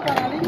canalito.